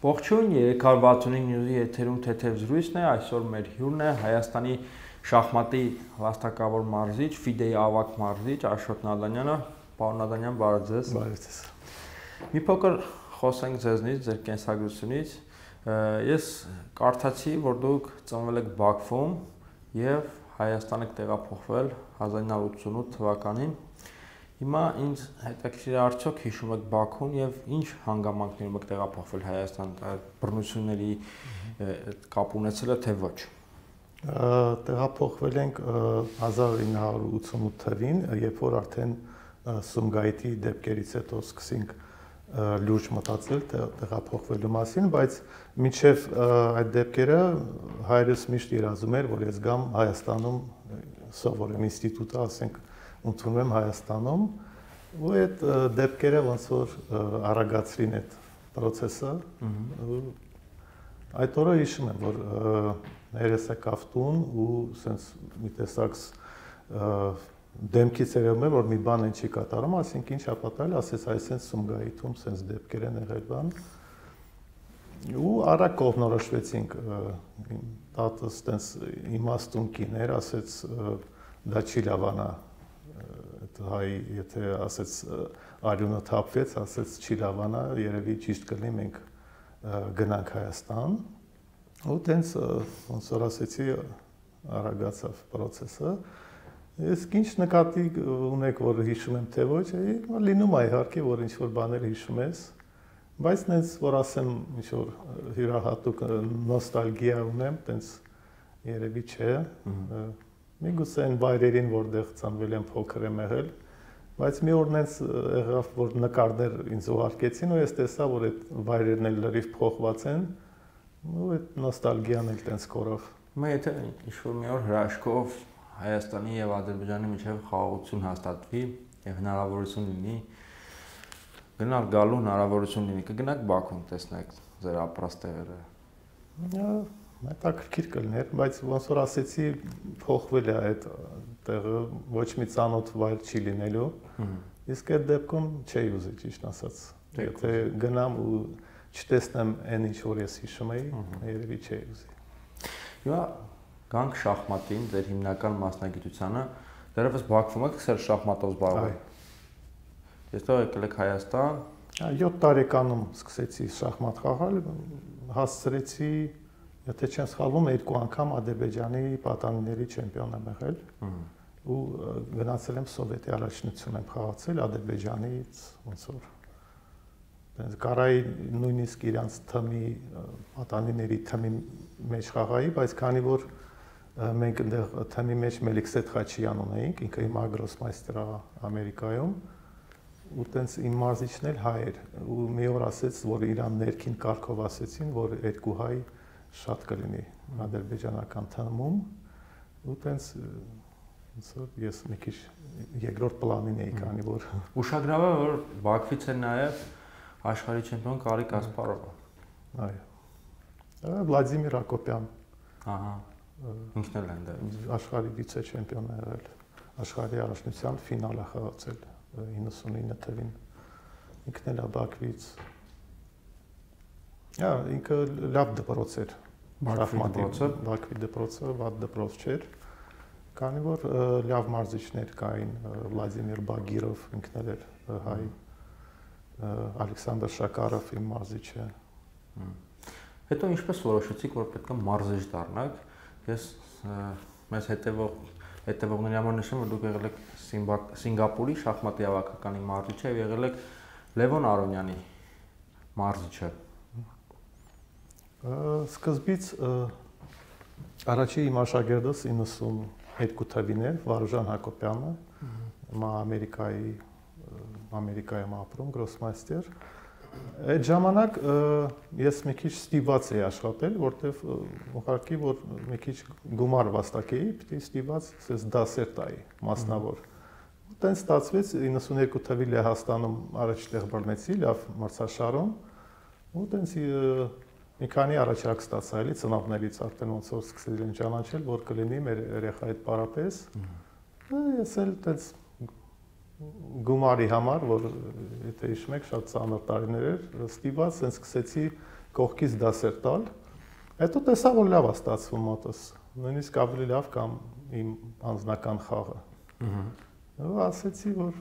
Ողջույն 365 նյուզի եթերում թեթև զրույցն է, այսօր մեր հյուրն է Հայաստանի շախմատի վաստակավոր մարզիչ, FIDE-ի ավակ մարզիչ Աշոտ Նադանյանը։ Պարոն Նադանյան, բարև ձեզ։ Բարև ձեզ։ Մի փոքր խոսենք ձեզնից, ձեր կենսագրությունից։ Ես կարդացի, որ դուք ծնվել եք Բաքվում եւ Հայաստան եք տեղափոխվել 1988 թվականին Հիմա ինձ հետաքրքիր է արդյոք հիշում եք Բաքուն եւ ինչ հանգամանքներում եք տեղափոխվել Հայաստան բռնությունների կապ ունեցել է թե ոչ։ Տեղափոխվել ենք 1988 թվականին, երբ որ արդեն Սումգայիթի դեպքերից հետո սկսենք լուրջ մտածել տեղափոխվելու մասին, բայց մինչև այդ դեպքերը հայրս միշտ երազում էր, որ ես գամ Հայաստանում սովորեմ ինստիտուտը, ասենք ընդունում եմ Հայաստանում ու այդ դեպքերը ոնց որ արագացրին այդ process-ը այդ օրը հիշում եմ որ ներես եկավ տուն ու սենց մի տեսակ դեմքից երևում է որ մի բան են չի կատարում, ասենք ինչա պատահել, ասես այսպես Սումգայիթում սենց դեպքեր են եղել բան ու արագ կողմնորոշվեցինք տատս տենց իմաստուն կիներ, ասեց դա չի լավանա հայ, եթե ասեց արյունը թափվեց, ասեց չի լավանա, երևի ճիշտ կլինի մենք գնանք Հայաստան։ Ու տենց ոնց որ ասեցի արագացավ process-ը։ Ես ինչ նկատի ունեք, որ հիշում եմ թե ոչ, լինում է իհարկե, որ ինչ որ բաներ հիշում ես, բայց նենց որ ասեմ ինչ որ հյուրահատուկ նոստալգիա ունեմ, տենց երևի չէ։ Միգուցե այն վայրերին, որտեղ ծնվել եմ, փոքր եմ եղել, բայց մի օր նենց եղավ, որ նկարներ ինձ ուղարկեցին ու ես տեսա, որ այդ վայրերն էլ լրիվ փոխված են, ու այդ նոստալգիան էլ տենց կորավ։ Մա եթե ինչ-որ մի օր հրաշքով Հայաստանի եւ Ադրբեջանի միջև խաղաղություն հաստատվի եւ հնարավորություն լինի գնալ գալու հնարավորություն լինի, կգնաք Բաքուն տեսնեք ձեր ապրած տեղերը հետաքրքիր կլներ, բայց ոնց որ ասեցի, փոխվել է այդ տեղը, ոչ մի ցանոթ վայր չի լինելու։ Իսկ այդ դեպքում չէի ուզի ճիշտ ասած։ Եթե գնամ ու չտեսնեմ այն ինչ որ ես հիշում էի, երևի չէի ուզի։ Հիմա գանք շախմատին, ձեր հիմնական մասնագիտությանը, դեռևս Բաքվում եք սկսել շախմատով զբաղվել։ Ես þá եկել եք Հայաստան։ 7 տարեկանում սկսեցի շախմատ խաղալ, հասցրեցի Եթե չեմ սխալվում, երկու անգամ Ադրբեջանի պատանիների չեմպիոն եմ եղել ու գնացել եմ սովետի առաջնություն եմ խաղացել Ադրբեջանից ոնց որ այնց կարայի նույնիսկ իրանց թմի պատանիների թմի մեջ խաղայի, բայց քանի որ մենք այնտեղ թմի մեջ Մելիքսետ Խաչյան ունեինք, ինքը հիմա գրոսմայստեր է Ամերիկայում, ու տենց իմ մարզիչն էլ հայ էր ու մի օր ասեց, որ իրան ներքին կարգով ասեցին, որ երկու հայ շատ կլինի ադրբեջանական թմում ու տենց ոնց որ ես մի քիչ երկրորդ պլանին էի, քանի որ ուշագրավ է որ Բաքվից է նաև աշխարհի չեմպիոն Կարիկ Ասպարովը։ Այո։ Վլադիմիր Ակոպյան։ Ահա։ Ինքն էլ է դա։ Աշխարհի վիցե չեմպիոն է եղել։ Աշխարհի առաջնության ֆինալը խաղացել 99 թվին։ Ինքն էլ է Բաքվից Հա, ինքը լավ դպրոց էր։ Շախմատի Բաքվի դպրոցը վատ դպրոց չէր։ Քանի որ լավ մարզիչներ կային, Վլադիմիր Բագիրով ինքն էր հայ, Ալեքսանդր Շակարով իմ մարզիչը։ Հետո ինչպես որոշեցիք, որ պետք է մարզիչ դառնաք։ Ես մեզ հետևող հետևողների համար նշեմ, որ դուք եղել եք Սինգապուրի շախմատի հավաքականի մարզիչը եւ եղել եք Լևոն Արոնյանի մարզիչը Սկզբից առաջի իմ աշակերտս 92 թվին էր Վարուժան Հակոբյանը, մա Ամերիկայի Ամերիկայում ապրում գրոսմայստեր։ Այդ ժամանակ ես մի քիչ ստիված էի աշխատել, որտեվ ուղղակի որ մի քիչ գումար վաստակեի, պիտի ստիված ասես դասեր տայի մասնավոր։ Տենց ստացվեց 92 թվի Լեհաստանում առաջ տեղ բռնեցի, լավ մրցաշարում։ Ու տենց մի քանի առաջարկ ստացա էլի ծնողներից արդեն ոնց որ սկսել են ճանաչել, որ կլինի մեր երեխայի հետ պարապես։ Ես էլ այդպես գումարի համար, որ եթե հիշում եք, շատ ծանր տարիներ էր, ստիված, հենց սկսեցի կողքից դասեր տալ։ Հետո տեսա, որ լավ է ստացվում մոտս։ Նույնիսկ ավելի լավ կամ իմ անձնական խաղը։ Ահա։ Ասեցի, որ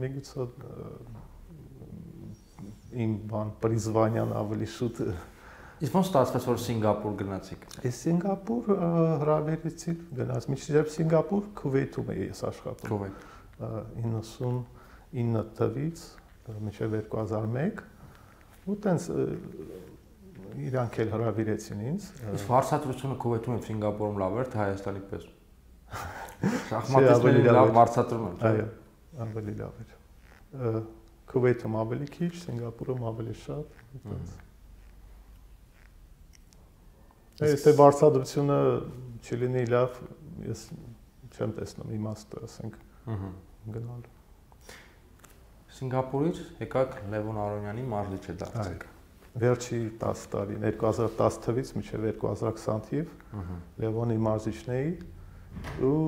միգուցե իմ բան Պրիզվանյան ավելի շուտ Իսկ ոնց ստացվեց որ Սինգապուր գնացիք։ Ես Սինգապուր հրավիրեցի գնաց միջև Սինգապուր Քուվեյթում էի ես աշխատում։ Քուվեյթ 99 թվից մինչև 2001 ու տենց իրանք էլ հրավիրեցին ինձ։ Իսկ վարչատրությունը Քուվեյթում եւ Սինգապուրում լավ էր թե Հայաստանի պես։ Շախմատիստների լավ վարչատրում են։ Այո, ավելի լավ էր։ Քուվեյթում ավելի քիչ, Սինգապուրում ավելի շատ, այդպես։ Եթե վարչատրությունը չլինի լավ, ես չեմ տեսնում իմաստը, ասենք, գնալ։ Սինգապուրից եկաք Լևոն Արոնյանի մարզիչը դարձեք։ Վերջի 10 տարին 2010 թվից մինչև 2020 թիվ Լևոնի մարզիչն էի ու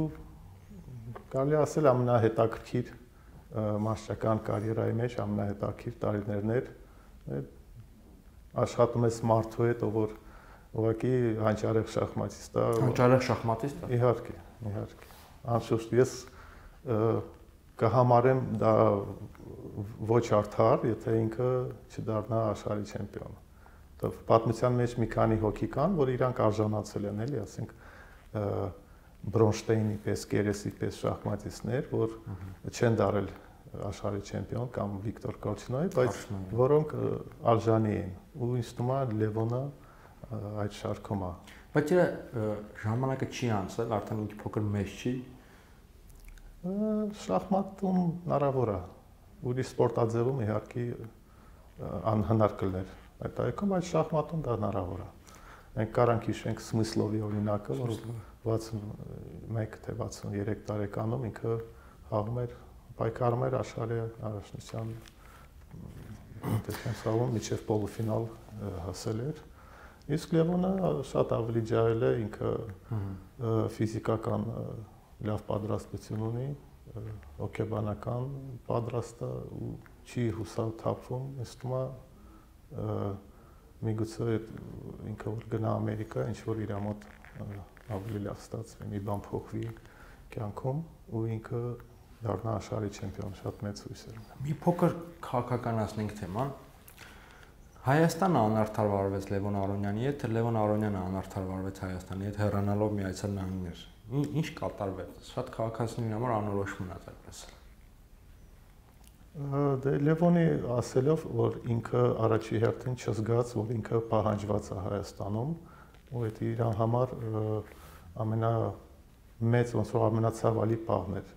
կարելի ասել ամենահետաքրքիր մարզչական կարիերայի մեջ ամենահետաքրքիր տարիներն էր աշխատում ես մարդու հետ, ով որ ուղղակի հանճարեղ շախմատիստ է։ Հանճարեղ շախմատիստ է։ Իհարկե, իհարկե։ Անշուշտ ես կհամարեմ դա ոչ արդար, եթե ինքը չդառնա աշխարհի չեմպիոն։ Դեռ պատմության մեջ մի քանի հոգի կան, որ իրանք արժանացել են, էլի, ասենք Բրոնշտեյնի պես, Գերեսի պես շախմատիստներ, որ չեն դարել աշխարհի չեմպիոն կամ Վիկտոր Կորչինոյի, բայց որոնք արժանի են։ Ու ինձ թվում է Լևոնը այդ շարքում է։ Բայց իր ժամանակը չի անցել, արդեն ինքը փոքր մեծ չի։ Շախմատում հնարավոր է։ Ուրիշ սպորտաձևում իհարկե անհնար կլներ։ Այդ այգում այդ շախմատում դա հնարավոր է։ Մենք կարանք հիշենք Սմիսլովի օրինակը, որ 61 թե 63 տարեկանում ինքը խաղում էր, պայքարում էր աշխարհի առաջնության սաղում միջև պոլուֆինալ հասել էր։ Իսկ Լևոնը շատ ավելի ջահել է, ինքը ֆիզիկական լավ պատրաստություն ունի, հոգեբանական պատրաստ է ու չի հուսալ թափվում, ես թվում է միգուցե ինքը որ գնա Ամերիկա, ինչ որ իր մոտ ավելի լավ ստացվի, մի բան փոխվի կյանքում ու ինքը դառնա աշխարհի չեմպիոն, շատ մեծ հույս էր։ Մի փոքր քաղաքականացնենք թեման։ Հայաստանը անարդար վարվեց Լևոն Արոնյանի հետ, թե Լևոն Արոնյանը անարդար վարվեց Հայաստանի հետ հեռանալով միացյալ նահանգներ։ Ինչ կատարվեց։ Շատ քաղաքացիների համար անորոշ մնաց այդպես։ Դե Լևոնի ասելով, որ ինքը առաջի հերթին չզգաց, որ ինքը պահանջված է Հայաստանում, ու դա իրան համար ամենա մեծ ոնց որ ամենացավալի պահն էր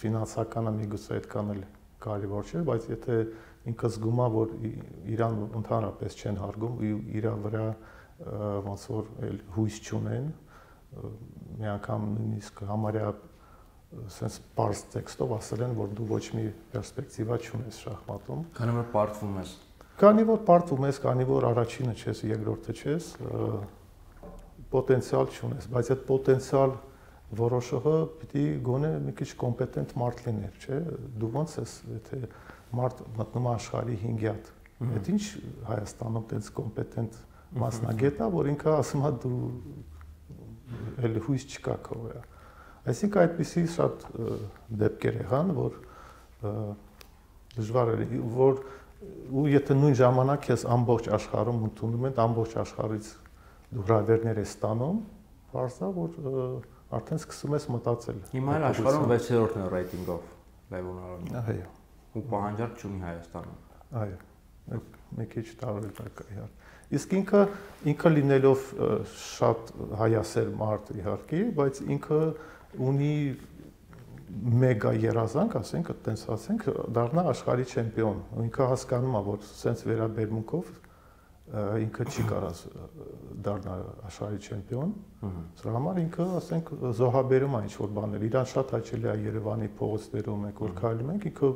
ֆինանսականը միգուցե այդքան էլ կարևոր չէ, բայց եթե ինքը զգում է, որ իրան ընդհանրապես չեն հարգում ու իր վրա ոնց որ էլ հույս չունեն, մի անգամ նույնիսկ համարյա sense parse տեքստով ասել են, որ դու ոչ մի պերսպեկտիվա չունես շախմատում։ Քանի որ պարտվում ես։ Քանի որ պարտվում ես, քանի որ առաջինը չես, երկրորդը չես, պոտենցիալ չունես, բայց այդ պոտենցիալ որոշողը պիտի գոնե մի քիչ կոմպետենտ մարդ լիներ, չէ՞։ Դու ոնց ես, եթե մարդ մտնում աշխարհի 5-յատ։ Այդ ինչ Հայաստանում տենց կոմպետենտ մասնագետ է, որ ինքը ասում է դու էլ հույս չկա քո վրա։ Այսինքն այդպիսի շատ դեպքեր եղան, որ դժվար էր, որ ու եթե նույն ժամանակ ես ամբողջ աշխարհում ընդունում են, ամբողջ աշխարհից դու հրավերներ ես ստանում, բարձա որ արդեն սկսում ես մտածել։ Հիմա աշխարհում 6-րդն է ռեյտինգով Լևոն Արոնյանը։ Այո։ Ու պահանջարկ չունի Հայաստանում։ Այո։ Մի քիչ տարօրինակ է իհարկե։ Իսկ ինքը ինքը լինելով շատ հայասեր մարդ իհարկե, բայց ինքը ունի մեգա երազանք, ասենք, այտենց ասենք, դառնա աշխարհի չեմպիոն։ Ինքը հասկանում է, որ սենց վերաբերմունքով ինքը չի կարած դառնալ աշխարհի չեմպիոն։ Սրա համար ինքը, ասենք, զոհաբերում է ինչ-որ բաներ։ Իրան շատ հաճելի է Երևանի փողոցներում, եք որ քայլում ենք, ինքը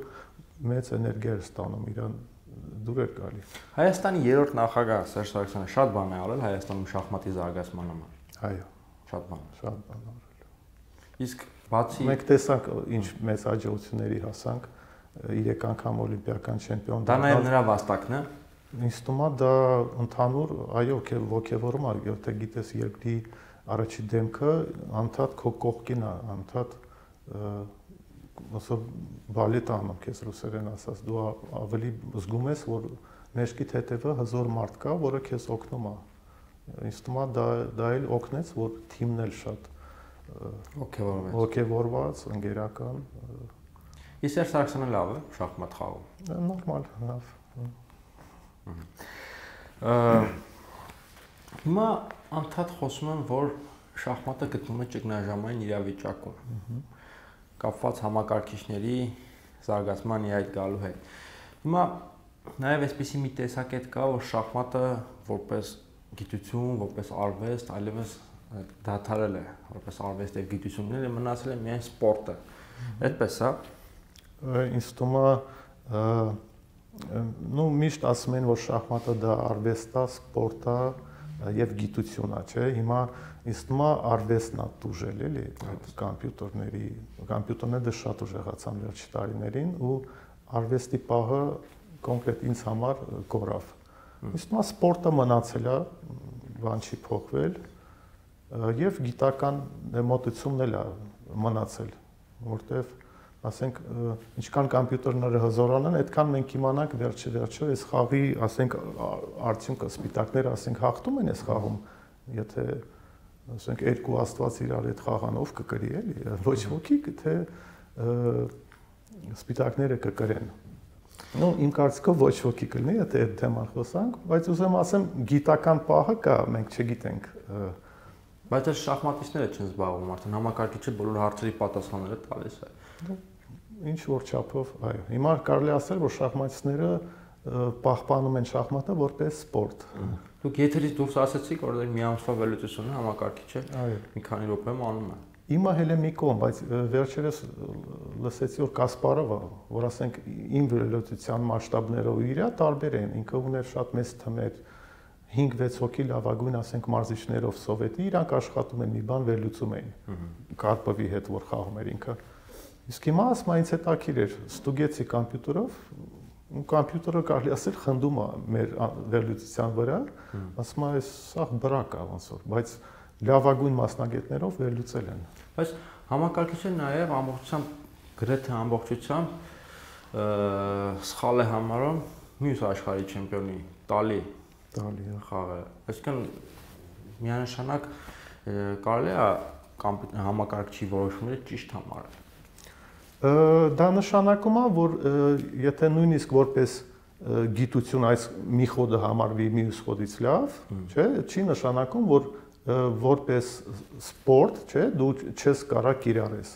մեծ էներգիա է ստանում, իրան դուր էր գալի։ Հայաստանի երրորդ նախագահ Սերժ Սարգսյանը շատ բան է արել Հայաստանում շախմատի զարգացման համար։ Այո, շատ բան։ Շատ բան արել։ Իսկ բացի մենք տեսանք ինչ մեծ հաջողությունների հասանք 3 անգամ օլիմպիական չեմպիոն։ Դա նաև նրա վաստակն է։ Ինձ թվում է դա ընդհանուր, այո, ոգևորում է, եթե գիտես երկրի առաջի դեմքը անդադ քո կողքին է, անդադ ոսո բալետ անում քեզ ռուսերեն ասած, դու ավելի զգում ես, որ մեջքիդ հետևը հզոր մարդ կա, որը քեզ օգնում է։ Ինձ թվում է դա դա էլ օգնեց, որ թիմն էլ շատ ոգևորված։ Ոգևորված, ընկերական։ Իսեր Սարգսյանը լավ է շախմատ խաղում։ Նորմալ, լավ։ Հիմա անդադ խոսում եմ, որ շախմատը գտնվում է ճգնաժամային իրավիճակում։ Կապված համակարգիչների զարգացման իհայտ գալու հետ։ Հիմա նաև այսպեսի մի տեսակետ կա, որ շախմատը որպես գիտություն, որպես արվեստ, այլևս դադարել է, որպես արվեստ եւ գիտությունները մնացել է միայն սպորտը։ Այդպես է։ Ինձ թվում է նու միշտ ասում են որ շախմատը դա արվեստ է, սպորտ է եւ գիտություն է, չէ՞։ Հիմա ինձ թվում է արվեստն է դուժել էլի այդ համբյուտերների, համբյուտերները շատ ուժեղացան վերջի տարիներին ու արվեստի պահը կոնկրետ ինձ համար գորավ։ Ինձ թվում է սպորտը մնացել է, բան չի փոխվել եւ գիտական մոտեցումն էլ է մնացել, որտեվ ասենք ինչքան համբյուտերները հզորանան, այդքան մենք իմանանք վերջը վերջը այս խաղի, ասենք արդյունքը սպիտակները, ասենք հաղթում են այս խաղում, եթե ասենք երկու աստված իրար այդ խաղանով կկրի էլի, ոչ ոքի թե սպիտակները կկրեն։ Ну, իմ կարծիքով ոչ ոքի կլինի, եթե այդ թեման խոսանք, բայց ուզեմ ասեմ, գիտական պահը կա, մենք չգիտենք Բայց այս շախմատիստները չեն զբաղվում, արդեն համակարգիչը բոլոր հարցերի պատասխանները տալիս է ինչ որ չափով, այո։ Հիմա կարելի ասել, որ շախմատիստները պահպանում են շախմատը որպես սպորտ։ Դուք եթերից դուրս ասացիք, որ մի ամսվա վերլուծությունը համակարգիչը մի քանի րոպեում անում է։ Հիմա հենց մի կողմ, բայց վերջերս լսեցի որ Կասպարովը, որ ասենք իմ վերլուծության մասշտաբներով իրա տարբեր են, ինքը ուներ շատ մեծ թմեր 5-6 հոգի լավագույն ասենք մարզիչներով սովետի, իրանք աշխատում են մի բան վերլուծում էին։ Կարպովի հետ որ խաղում էր ինքը։ Իսկ հիմա ասում այնց հետաքրիր էր, ստուգեցի համբյուտերով, ու համբյուտերը կարելի ասել խնդում է մեր վերլուծության վրա, ասում է, սա բրակ է ոնց որ, բայց լավագույն մասնագետներով վերլուծել են։ Բայց համակարգիչը նաև ամբողջությամբ գրեթե ամբողջությամբ սխալ է համարում մյուս աշխարհի չեմպիոնի տալի տալի խաղը։ Այսինքն միանշանակ կարելի է համակարգչի որոշումները ճիշտ համարել դա նշանակում է, որ եթե նույնիսկ որպես գիտություն այս մի խոդը համարվի մյուս խոդից լավ, չէ, չի նշանակում, որ որպես սպորտ, չէ, դու չես կարա կիրառես,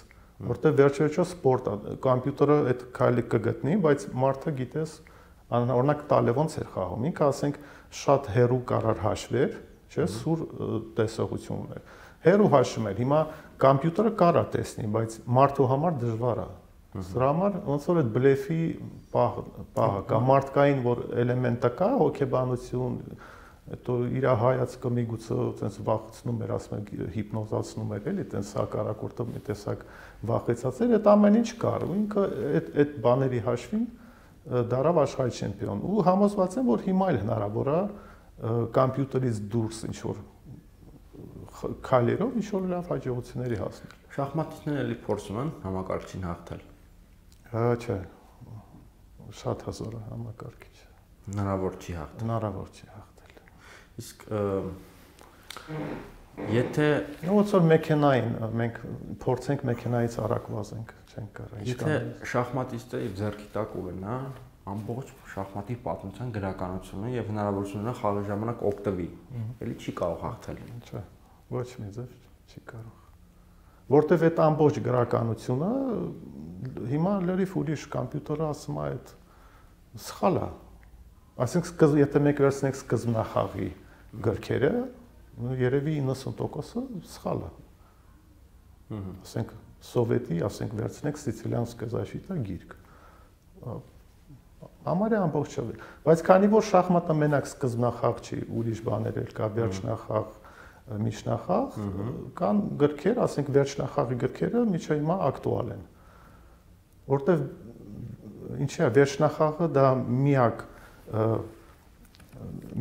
որտեղ վերջերիչո սպորտ է, համբյուտերը այդ քայլը կգտնի, բայց մարդը գիտես, օրինակ տալևոնց էր խաղում, ինքը ասենք շատ հերու կարար հաշվեր, չէ, սուր տեսողություն ուներ հերու հաշվում էր։ Հիմա համբյուտերը կարա տեսնի, բայց մարդու համար դժվար է։ Սրա համար ոնց որ այդ բլեֆի պահը, կա մարդկային որ էլեմենտը կա, հոգեբանություն, հետո իր հայացքը միգուցե այտենց վախեցնում էր, ասում եմ հիպնոզացնում էր, էլի այտենց հակառակորդը մի տեսակ վախեցած էր, այդ ամեն ինչ կար, ու ինքը այդ այդ բաների հաշվին դարավ աշխարհի չեմպիոն ու համոզված եմ որ հիմա էլ հնարավոր է համբյուտերից դուրս ինչ որ քայլերով ինչ որ լավ հաջողությունների հասնել։ Շախմատիստները էլի փորձում են համակարգչին հաղթել։ Հա, չէ։ Շատ հզոր է համակարգիչը։ Հնարավոր չի հաղթել։ Հնարավոր չի հաղթել։ Իսկ եթե ոնց որ մեքենային մենք փորձենք մեքենայից արագ վազենք, չենք կարող։ Եթե շախմատիստը իր ձեռքի տակ ունենա ամբողջ շախմատի պատմության գրականությունը եւ հնարավորությունները խաղի ժամանակ օգտվի, էլի չի կարող հաղթել։ Չէ։ Ոչ մի ձև չի կարող։ Որտեվ այդ ամբողջ գրականությունը հիմա լրիվ ուրիշ համբյուտերը ասում է այդ սխալ է։ Այսինքն եթե մեկ վերցնեք սկզբնախաղի գրքերը, երևի 90%-ը սխալ է։ Ասենք սովետի, ասենք վերցնեք Սիցիլիանսկա զաշիտա գիրք համարյա ամբողջով։ Բայց քանի որ շախմատը մենակ սկզբնախաղ չի, ուրիշ բաներ էլ կա, վերջնախաղ, միջնախաղ, կան գրքեր, ասենք վերջնախաղի գրքերը միջը հիմա ակտուալ են։ Որտեվ ինչի՞ է վերջնախաղը դա միակ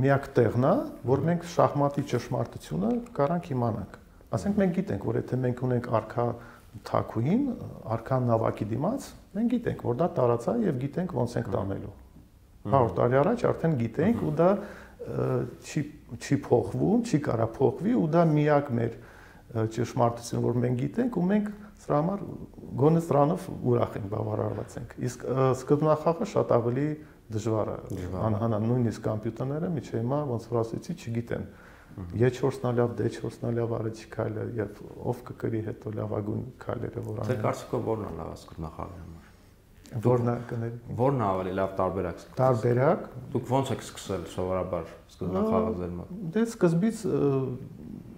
միակ տեղն է, որ մենք շախմատի ճշմարտությունը կարանք իմանանք։ Ասենք մենք գիտենք, որ եթե մենք ունենք արքա թակուին, արքա նավակի դիմաց, մենք գիտենք, որ դա տարածա եւ գիտենք ոնց ենք տանելու։ 100 տարի առաջ արդեն գիտենք ու դա չի չի փոխվում, չի կարա փոխվի ու դա միակ մեր ճշմարտություն, որ մենք գիտենք ու մենք սրա համար գոնե սրանով ուրախ ենք, բավարարված ենք։ Իսկ սկզբնախաղը շատ ավելի դժվար է։ Անհանա նույնիսկ համբյուտերները միջի հիմա ոնց որ ասեցի, չգիտեն։ Ե4-ն լավ, D4-ն լավ առաջի քայլը եւ ով կկրի հետո լավագույն քայլերը որ անեն։ Ձեր կարծիքով ո՞րն է լավ սկզբնախաղի համար։ Որն է կների։ Որն է ավելի լավ տարբերակ։ Տարբերակ։ Դուք ո՞նց եք սկսել սովորաբար մոտ։ Դե սկզբից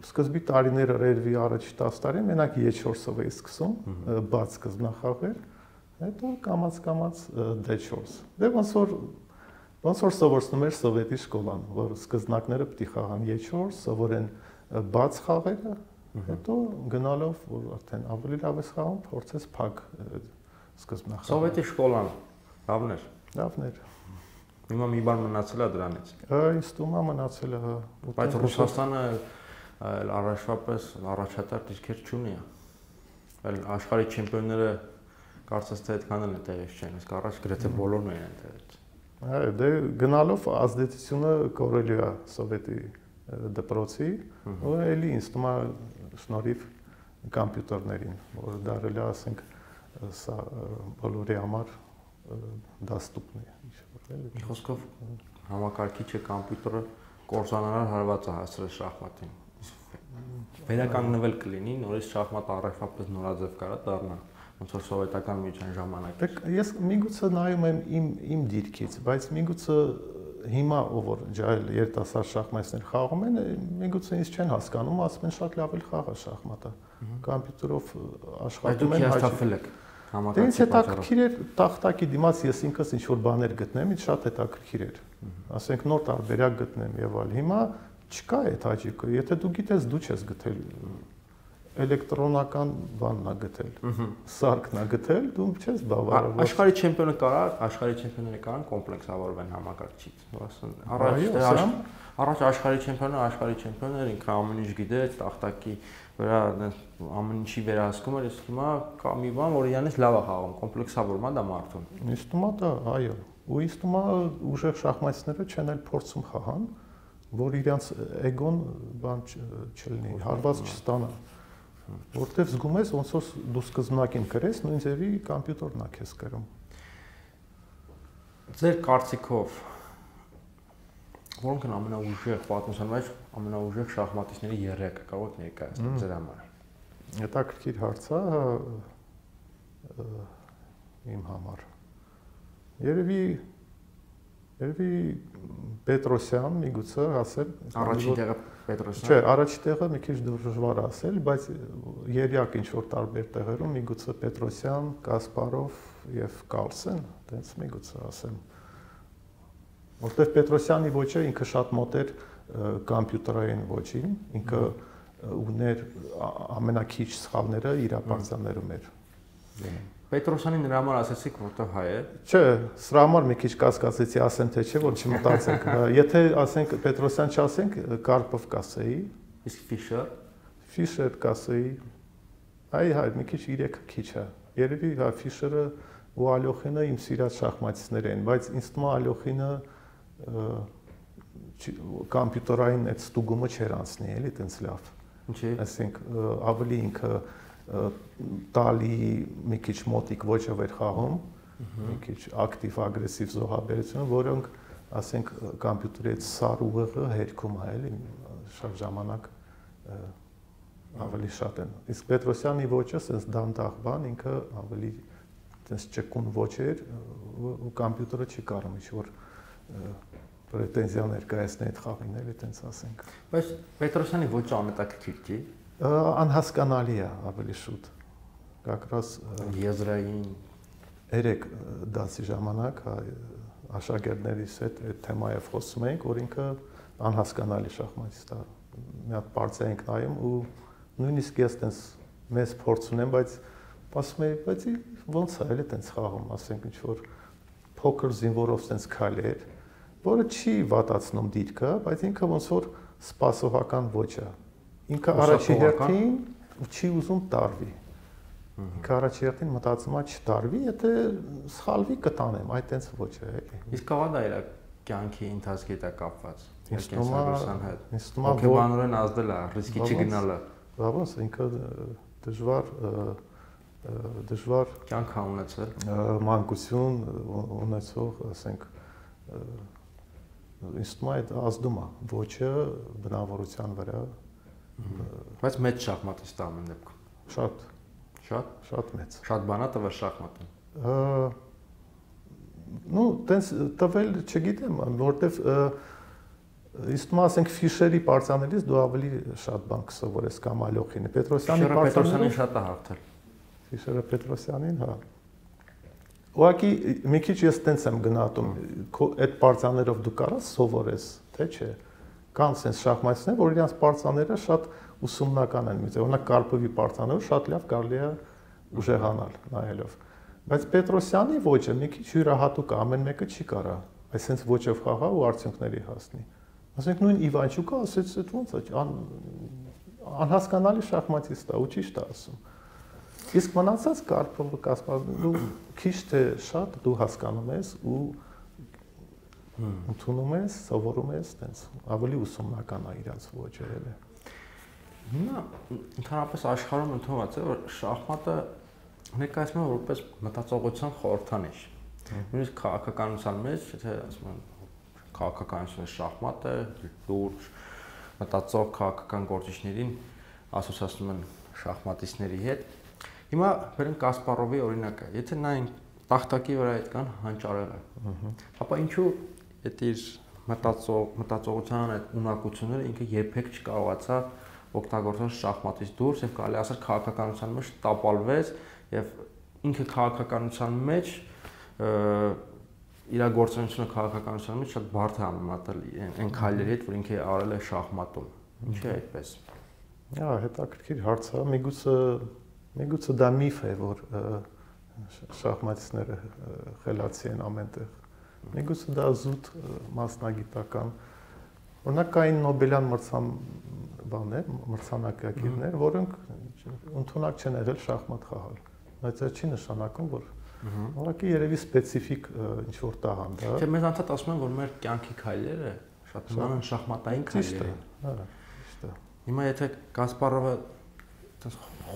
սկզբի տարիները ռերվի առաջ 10 տարի մենակ Ե4-ով էի սկսում, բաց սկզբնախաղեր, հետո կամած-կամած D4։ Դե ոնց որ ոնց որ սովորեցնում էր սովետի շկոլան, որ սկզնակները պիտի խաղան Ե4, սովորեն բաց խաղերը, հետո գնալով որ արդեն ավելի լավ ես խաղում, փորձես փակ սկզբնախաղ։ Սովետի շկոլան լավն էր։ Լավն էր։ Հիմա մի բան մնացել է դրանից։ թվում է մնացել է, հա։ Բայց Ռուսաստանը այլ առաջվա պես առաջատար դիրքեր չունի։ Այլ աշխարհի չեմպիոնները կարծես թե այդքան էլ տեղից չեն, իսկ առաջ գրեթե բոլորն էին այնտեղից։ Այո, դե գնալով ազդեցությունը կորելու է սովետի դպրոցի, ու էլի ինձ թվում է շնորհիվ համբյուտերներին, որ դարել է, ասենք, սա բոլորի համար դաստուկն է, ինչ որ էլի։ Մի խոսքով համակարգիչը համբյուտերը կորզանարար հարված է հասցրել շախմատին վերականգնվել կլինի, նորից շախմատ առայժմապես նորաձև կարա դառնա ոնց որ սովետական միջան ժամանակ։ Ես միգուցե նայում եմ իմ իմ դիրքից, բայց միգուցե հիմա ով որ ջայլ երիտասարդ շախմատներ խաղում են, միգուցե ինձ չեն հասկանում, ասում են շատ լավ էլ խաղա շախմատը։ Կամպյուտերով աշխատում են հաշտվել եք համակարգի։ Դե ինձ հետաքրքիր էր տախտակի դիմաց ես ինքս ինչ որ բաներ գտնեմ, ինձ շատ հետաքրքիր էր։ Ասենք նոր տարբերակ գտնեմ եւ այլ։ Հիմա չկա այդ հաճիկը։ Եթե դու գիտես, դու չես գտել էլեկտրոնական բանն է գտել։ Սարքն է գտել, դու չես բավարարված։ Աշխարհի չեմպիոնը կարա, աշխարհի չեմպիոնները կարան կոմպլեքսավորվեն համակարգչից։ Ասեն, առաջ առաջ աշխարհի չեմպիոնը, աշխարհի չեմպիոնը ինքը ամեն ինչ գիտեց, տախտակի վրա ամեն ինչի վերահսկում էր, իսկ հիմա կա մի բան, որ իրանից լավ է խաղում, կոմպլեքսավորում է դա մարդուն։ է դա, այո։ Ու է ուժեղ շախմատիստները չեն էլ փորձում խաղան, որ իրանց էգոն բան չլինի, հարված չստանա։ Որտեվ զգում ես ոնց որ դու սկզբնակին գրես, նույն ձևի համբյուտերն է քեզ գրում։ Ձեր կարծիքով որոնք են ամենաուժեղ պատմության մեջ ամենաուժեղ շախմատիստների երեքը կարող եք ներկայացնել ձեր համար։ Հետաքրքիր հարց է իմ համար։ Երևի Երևի Պետրոսյան միգուցե ասել առաջին տեղը Պետրոսյան։ Չէ, առաջին տեղը մի քիչ դժվար ասել, բայց երյակ ինչ որ տարբեր տեղերում միգուցե Պետրոսյան, Կասպարով եւ Կալսեն, տենց միգուցե ասեմ։ Որտեվ Պետրոսյանի ոճը ինքը շատ մոտ էր համբյուտերային ոճին, ինքը ուներ ամենակիչ սխալները իր ապարծաններում էր։ Պետրոսյանի նրա համար ասացիք, որտեղ հայ է։ Չէ, սրա համար մի քիչ կասկածեցի, ասեմ թե չէ, որ չմտածենք։ Եթե ասենք Պետրոսյան չասենք, Կարպով կասեի։ Իսկ Ֆիշեր։ Ֆիշեր կասեի։ Այ հայ, մի քիչ իրեք քիչ է։ Երևի հա Ֆիշերը ու Ալյոխինը իմ սիրած շախմատիստներ են, բայց ինձ թվում է Ալյոխինը համբյուտերային այդ ստուգումը չեր անցնի, էլի, տենց լավ։ Ինչի։ Այսինքն ավելի ինքը տալի մի քիչ մոտիկ ոչով էր խաղում, մի քիչ ակտիվ ագրեսիվ զոհաբերությունը, որոնք ասենք համբյուտերի այդ սար ուղեղը հերքում է, էլի շատ ժամանակ ավելի շատ են։ Իսկ Պետրոսյանի ոճը sense դանդաղ բան, ինքը ավելի sense ճկուն ոճ էր ու համբյուտերը չի կարող ինչ որ պրետենզիա ներկայացնել այդ խաղին, էլի տենց ասենք։ Բայց Պետրոսյանի ոճը ամետաքրքիր չի անհասկանալի է ավելի շուտ։ Կակրաս եզրային 3 դասի ժամանակ աշակերտներիս հետ այդ թեմայով խոսում էինք, որ ինքը անհասկանալի շախմատիստ է։ Մի հատ բարձր ենք նայում ու նույնիսկ ես տենց մեծ փորձ ունեմ, բայց ասում եի, բայց ո՞նց է էլի տենց խաղում, ասենք ինչ որ փոքր զինվորով տենց քայլ էր որը չի վատացնում դիրքը, բայց ինքը ոնց որ սպասողական ոճը։ Ինքը առաջի հերթին չի ուզում տարվի։ Ինքը առաջի հերթին մտածում է չտարվի, եթե սխալվի կտանեմ, այ տենց ոչ է, էլի։ Իսկ ո՞վ է կյանքի ընթացքի հետ կապված։ Ինստումա, ինստումա բանորեն ազդել է, ռիսկի չգնալը։ Բա ոնց ինքը դժվար դժվար կյանք ունեցել։ Մանկություն ունեցող, ասենք, է այդ ազդում է ոչը բնավորության վրա բայց մեծ շախմատիստ ամեն դեպքում շատ շատ շատ մեծ շատ բանա տվել շախմատը ну տենց տվել չգիտեմ որովհետև մա ասենք Ֆիշերի պարծաներից դու ավելի շատ բան կսովորես կամ Ալյոխինի Պետրոսյանի պարծաներին շատ է հաղթել Ֆիշերը Պետրոսյանին հա Ուղղակի մի քիչ ես տենց եմ գնահատում, այդ պարծաներով դու կարաս սովորես, թե չէ։ Կան sense շախմատիստներ, որ իրենց պարծաները շատ ուսումնական են միծ։ Օրինակ Կարպովի պարծաները շատ լավ կարելի է ուժեղանալ նայելով։ Բայց Պետրոսյանի ոճը մի քիչ յուրահատուկ է, ամեն մեկը չի կարա այսպես ոճով խաղա ու արդյունքների հասնի։ Ասենք նույն Իվանչուկը ասեց, այդ ո՞նց է, անհասկանալի շախմատիստ է, ու ճիշտ է ասում։ Իսկ մնացած Կասպարովը դու քիչ թե շատ դու հասկանում ես ու ընդունում ես, սովորում ես, տենց ավելի ուսումնական է իրաց ոճերը։ Հիմա ընդհանրապես աշխարհում ընդունված է որ շախմատը ներկայացնում է որպես մտածողության խորհրդանիշ։ Նույնիսկ քաղաքականության մեջ, եթե ասում են քաղաքականությունը շախմատ է, լուրջ մտածող քաղաքական գործիչներին ասոցացնում են շախմատիստների հետ Հիմա բերենք Կասպարովի օրինակը։ Եթե նայենք տախտակի վրա այդ կան հանճարեղը։ Ապա ինչու այդ իր մտածող մտածողության այդ ունակությունները ինքը երբեք չկարողացավ օգտագործել շախմատից դուրս եւ կարելի ասել քաղաքականության մեջ տապալվեց եւ ինքը քաղաքականության մեջ իր գործունեությունը քաղաքականության մեջ շատ բարդ է համեմատել այն քայլերի հետ, որ ինքը արել է շախմատում։ Ինչի է այդպես։ Հա, հետաքրքիր հարց է։ Միգուցե Միգուցե դա միֆ է, որ շախմատիստները խելացի են ամենտեղ։ Միգուցե դա զուտ մասնագիտական օրինակ կային Նոբելյան մրցամ բաներ, մրցանակակիրներ, որոնք ընդունակ չեն եղել շախմատ խաղալ։ Բայց դա չի նշանակում, որ Ուղղակի երևի սպეციფიկ ինչ որ տաղանդ է։ Թե մեզ անդադ ասում են, որ մեր կյանքի քայլերը շատ նման են շախմատային քայլերին։ Ճիշտ է, հա, ճիշտ է։ Հիմա եթե Կասպարովը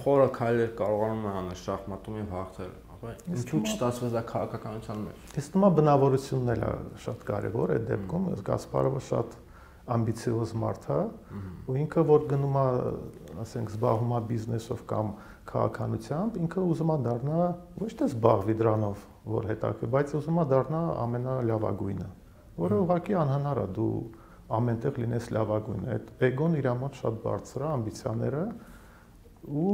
խորը քայլեր կարողանում է անել շախմատում եւ հաղթել ապա ինչու չստացվեց դա քաղաքականության մեջ Իսկ նոմա բնավորությունն էլ է շատ կարեւոր այդ դեպքում Գասպարովը շատ ամբիցիոզ մարդ է ու ինքը որ գնում է ասենք զբաղվում է բիզնեսով կամ քաղաքանությամբ ինքը ուզում է դառնա ոչ թե զբաղվի դրանով որ հետաքրքիր բայց ուզում է դառնա ամենալավագույնը որը ուղղակի անհնար է դու ամենտեղ լինես լավագույնը այդ էգոն իր մոտ շատ բարձր է ամբիցիաները ու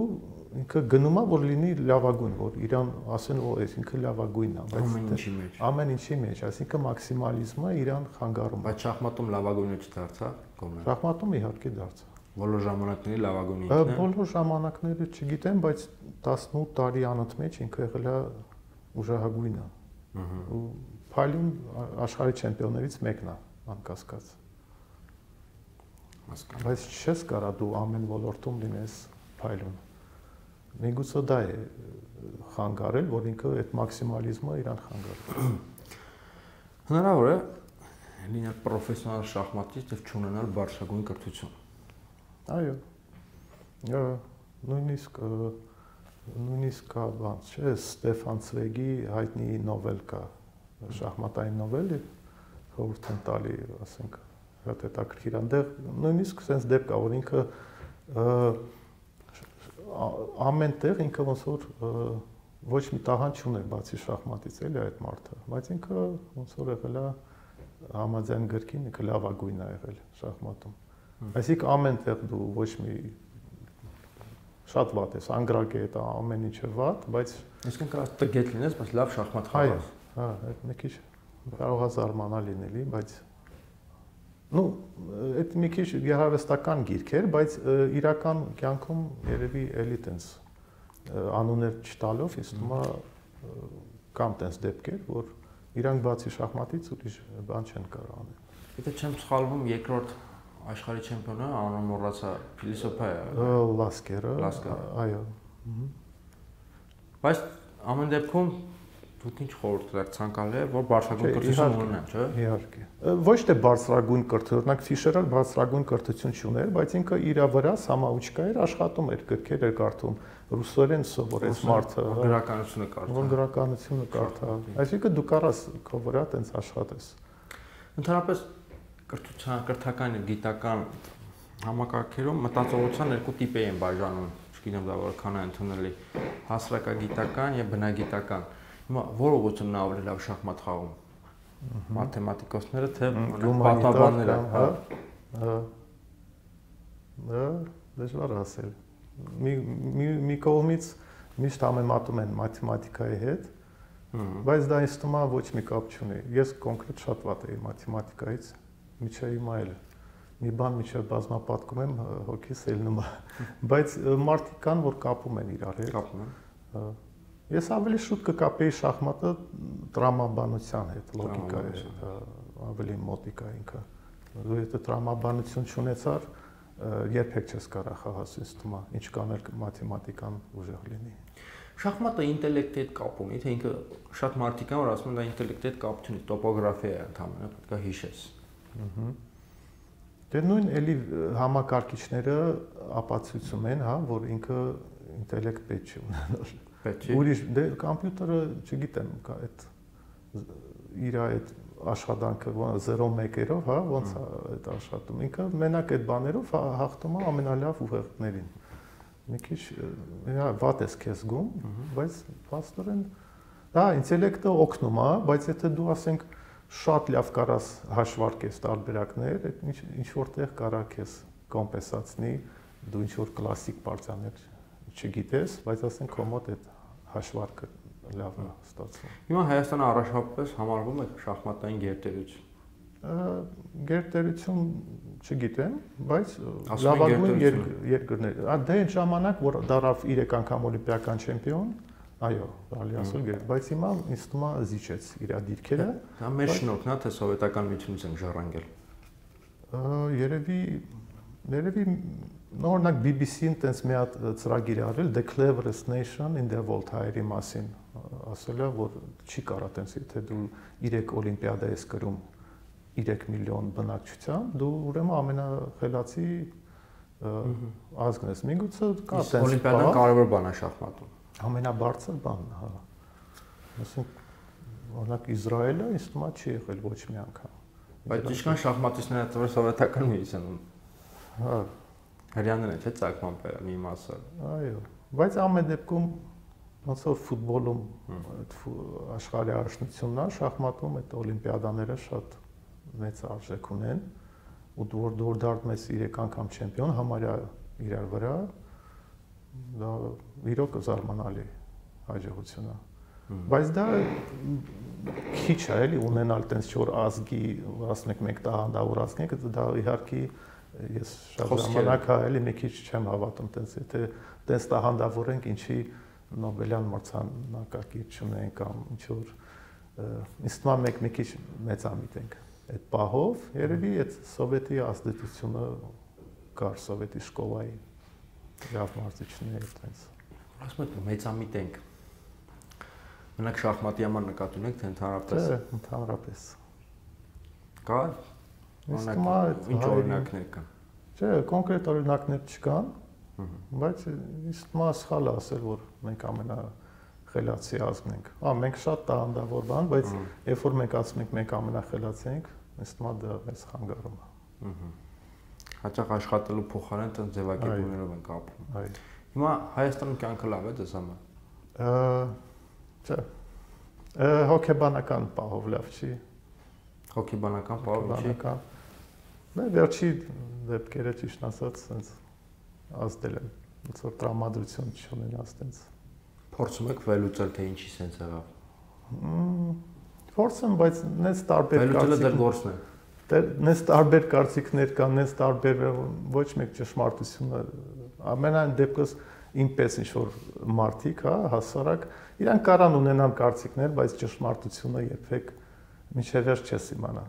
ինքը գնում է որ լինի լավագույն, որ իրան ասեն օ, այս ինքը լավագույնն է, բայց ամեն ինչի մեջ։ Ամեն ինչի մեջ, այսինքն մաքսիմալիզմը իրան խանգարում է։ Բայց շախմատում լավագույնը չդարձա կողմը։ Շախմատում իհարկե դարձա։ Բոլոր ժամանակների լավագույնը ինքն է։ Բոլոր ժամանակները չգիտեմ, բայց 18 տարի անըտ մեջ ինքը եղել է ուժահագույնը։ Ու Փալյուն աշխարհի չեմպիոններից մեկն է, անկասկած։ Հասկանում։ Բայց չես կարա դու ամեն ոլորտում լինես փայլուն։ Միգուցե դա է խանգարել, որ ինքը այդ մաքսիմալիզմը իրան խանգարել։ Հնարավոր է լինել պրոֆեսիոնալ շախմատիստ եւ չունենալ բարձրագույն կրթություն։ Այո։ Ա նույնիսկ նույնիսկ կա բան, չէ, Ստեփան Ցվեգի հայտնի նովել կա, շախմատային նովել, խորհուրդ եմ տալի, ասենք, հատ հետաքրքիր այնտեղ նույնիսկ sense դեպք կա, որ ինքը ամեն տեղ ինքը ոնց որ ոչ մի տաղան չունի բացի շախմատից էլի այդ մարդը, բայց ինքը ոնց որ եղել է համաձայն գրքին ինքը լավագույնն է եղել շախմատում։ Այսինքն ամեն տեղ դու ոչ մի շատ վատ ես, անգրակ է դա ամեն ինչը վատ, բայց այսինքն կարող տգետ լինես, բայց լավ շախմատ խաղաս։ Հա, այդ մի քիչ կարող է զարմանալ լինելի, բայց Ну, այդ մի քիչ գեղարվեստական գիրք էր, բայց իրական կյանքում երևի էլի տենց անուններ չտալով, ինձ թվում է կամ տենց դեպքեր, որ Իրանք բացի շախմատից ուրիշ բան չեն կարող անել։ Եթե չեմ սխալվում, երկրորդ աշխարհի չեմպիոնը անունը մոռացա Փիլիսոփա է։ Լասկերը։ Լասկը։ Այո։ Բայց ամեն դեպքում դուք ինչ խորհուրդ տակ ցանկալի է, որ բարձրագույն կրթություն ունենան, չէ՞։ Իհարկե։ Ոչ թե բարձրագույն կրթություն, օրինակ Ֆիշերը բարձրագույն կրթություն չուներ, բայց ինքը իր վրա համաուճկա էր աշխատում էր, գրքեր էր կարդում, ռուսերեն սովորեց մարդը, գրականությունը կարդա։ Ոնց գրականությունը կարդա։ Այսինքն դու կարաս քո վրա տենց աշխատես։ Ընդհանրապես կրթության, կրթական եւ գիտական համակարգերում մտածողության երկու տիպ են բաժանում, չգիտեմ դա որքան է ընդունելի, հասարակագիտական եւ բնագիտական։ Հիմա ո՞ր ուղղությունն ավելի լավ շախմատ խաղում։ Մաթեմատիկոսները թե պատմաբանները, հա։ Հա, դժվար ասել։ Մի մի մի կողմից միշտ համեմատում են մաթեմատիկայի հետ, բայց դա ինձ թվում է ոչ մի կապ չունի։ Ես կոնկրետ շատ վատ եի մաթեմատիկայից, միջա հիմա էլ մի բան միջև բազմապատկում եմ հոգիս ելնում է բայց մարդիկ կան որ կապում են իրար հետ կապում են ես ավելի շուտ կկապեի շախմատը տրամաբանության հետ լոգիկայի հետ ավելի մոտիկա ինքը դու եթե տրամաբանություն չունեցար երբեք չես կարող խաղալ ինձ թվում է ինչ կանել մաթեմատիկան ուժեղ լինի շախմատը ինտելեկտի հետ կապ ունի թե ինքը շատ մարդիկ կան որ ասում են դա ինտելեկտի հետ կապ չունի տոպոգրաֆիա է ընդհանրապես պետք է հիշես ըհը Դե նույն էլի համակարգիչները ապացույցում են, հա, որ ինքը ինտելեկտ պետք չի ունենալ։ Պետք չի։ Ուրիշ դե համբյուտերը, չգիտեմ, կա այդ իր այդ աշխատանքը 0-1-երով, հա, ոնց է այդ աշխատում։ Ինքը մենակ այդ բաներով հա, հաղթում է ամենալավ ուղեղներին։ Մի քիչ հա վատ ես քեզ զգում, բայց փաստորեն դա ինտելեկտը օգնում է, բայց եթե դու ասենք շատ լավ կարաս հաշվարկես տարբերակներ, այդ ինչ ինչ որտեղ կարաք ես կոմպենսացնի, դու ինչ որ կլասիկ պարտիաներ չգիտես, բայց ասենք քո մոտ այդ հաշվարկը լավ է ստացվում։ Հիմա Հայաստանը առաջապես համարվում է շախմատային գերտերություն։ Գերտերություն չգիտեմ, բայց լավագույն երկրներ։ Դե այն ժամանակ, որ դարավ 3 անգամ օլիմպիական չեմպիոն, Այո, կարելի ասել գեր, բայց հիմա ինձ թվում է զիջեց իր դիրքերը։ Դա մեր շնորհքն է, թե սովետական միությունից ենք ժառանգել։ Երևի երևի օրինակ BBC-ն տենց մի հատ ծրագիր արել The Cleverest Nation in the World հայերի մասին, ասել է, որ չի կարա տենց եթե դու 3 օլիմպիադա ես կրում 3 միլիոն բնակչության, դու ուրեմն ամենախելացի ազգն ես։ Միգուցե կա տենց օլիմպիադան կարևոր բան է շախմատում ամենաբարձր բանն է, հա։ Ասենք օրինակ Իսրայելը ինձ թվում է չի եղել ոչ մի անգամ։ Բայց ինչքան շախմատիստները ծրը սովետական միություն։ Հա։ Հрьяներն է, թե ցակման պերը մի մասը։ Այո, բայց ամեն դեպքում ոնց որ ֆուտբոլում աշխարհի առաջնությունն է, շախմատում այդ օլիմպիադաները շատ մեծ արժեք ունեն ու դոր դորդարդ մեզ 3 անգամ չեմպիոն համարյա իրար վրա դա իրոք զարմանալի հաջողություն է բայց դա քիչ է էլի ունենալ տենց չոր ազգի ասենք մեկ տաղանդավոր ազգ ենք դա իհարկե ես շատ ժամանակ հա էլի մի քիչ չեմ հավատում տենց եթե տենց տաղանդավոր ենք ինչի նոբելյան մրցանակակիր չունենք կամ ինչ որ է մեկ մի քիչ մեծամիտ ենք այդ պահով երևի այդ սովետի ազդեցությունը կար սովետի շկոլայի լավ մարզիչներ այդպես։ Ասում եք մեծամիտ ենք։ Մենակ շախմատի համար նկատ ունեք, թե ընդհանրապես։ Չէ, ընդհանրապես։ Կա։ Օրինակ, ինչ օրինակներ կան։ Չէ, կոնկրետ օրինակներ չկան, բայց իսկ մա սխալ ասել, որ մենք ամենա խելացի ազգն ենք։ Հա, մենք շատ տաղանդավոր բան, բայց երբ որ մենք ասում ենք մենք ամենախելացի ենք, ըստ մա դա մեզ խանգարում է։ Ահա հաճախ աշխատելու փոխարեն տեն ձևակերպումներով են կապում։ Այո։ Հիմա Հայաստանում կյանքը լավ է դες համար։ Չէ։ Հոկեբանական պահով լավ չի։ Հոկեբանական պահով չի։ Դե վերջի դեպքերը ճիշտ ասած sense ազդել են։ Ոնց որ տրամադրություն չունենաս sense։ Փորձում եք վերլուծել թե ինչի sense եղավ։ Փորձում, բայց նենց տարբեր կարծիք։ Վերլուծելը դեռ գործն է նես տարբեր կարծիքներ կան, նես տարբեր ոչ մեկ ճշմարտությունը ամենայն դեպքս ինպես ինչ որ մարդիկ, հա, հասարակ, իրանք կարան ունենան կարծիքներ, բայց ճշմարտությունը երբեք Մինչև վերջ չես իմանա։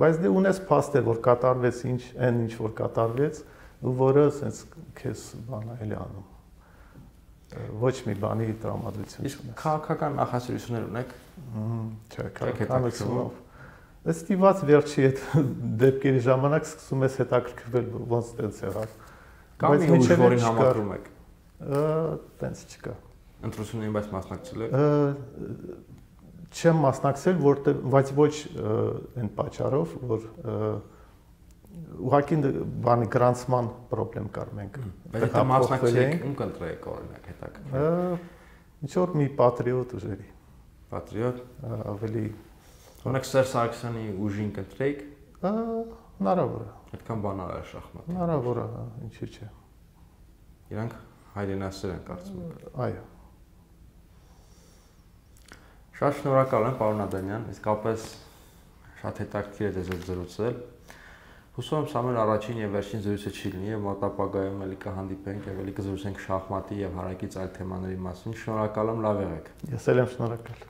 Բայց դե ունես փաստեր, որ կատարվեց ինչ, այն ինչ որ կատարվեց, ու որը ասենց քեզ բանա էլի անում։ Ոչ մի բանի տրամադրություն Իսկ քաղաքական նախասիրություններ ունեք։ Չէ, քաղաքականությունով։ ստիված վերջի այդ դեպքերի ժամանակ սկսում ես հետաքրքրվել ոնց տենց եղավ։ Կամ ուժ որին համադրում եք։ Տենց չկա։ Ընտրություններին բայց մասնակցել եք չեմ մասնակցել, որտեղ բայց ոչ այն պատճառով, որ ուղղակի բանի գրանցման խնդրեմ կար մենք։ Բայց դա մասնակցել ում կընտրեք օրինակ հետաքրքիր։ Ինչ որ մի պատրիոտ ուժերի։ Պատրիոտ ավելի Օրինակ Սեր Սարգսյանի ուժին կընտրեք։ Հնարավոր է։ Այդքան բանալ է շախմատ։ Հնարավոր է, ինչի՞ չէ։ Իրանք հայրենասեր են կարծում Այո։ Շատ շնորհակալ եմ, պարոն Ադանյան, իսկապես շատ հետաքրքիր է ձեզ զրուցել։ Հուսով եմ սա մեր առաջին եւ վերջին զրույցը չի լինի եւ մոտ ապագայում էլի կհանդիպենք եւ էլի կզրուցենք շախմատի եւ հարակից այլ թեմաների մասին։ Շնորհակալ եմ, լավ եղեք։ Ես էլ եմ շնորհակալ։